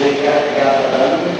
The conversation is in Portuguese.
Obrigado, cá.